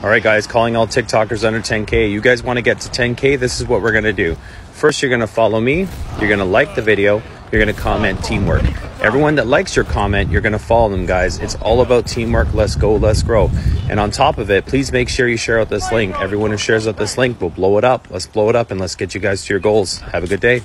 All right, guys, calling all TikTokers under 10K. You guys want to get to 10K? This is what we're going to do. First, you're going to follow me. You're going to like the video. You're going to comment teamwork. Everyone that likes your comment, you're going to follow them, guys. It's all about teamwork. Let's go. Let's grow. And on top of it, please make sure you share out this link. Everyone who shares out this link will blow it up. Let's blow it up and let's get you guys to your goals. Have a good day.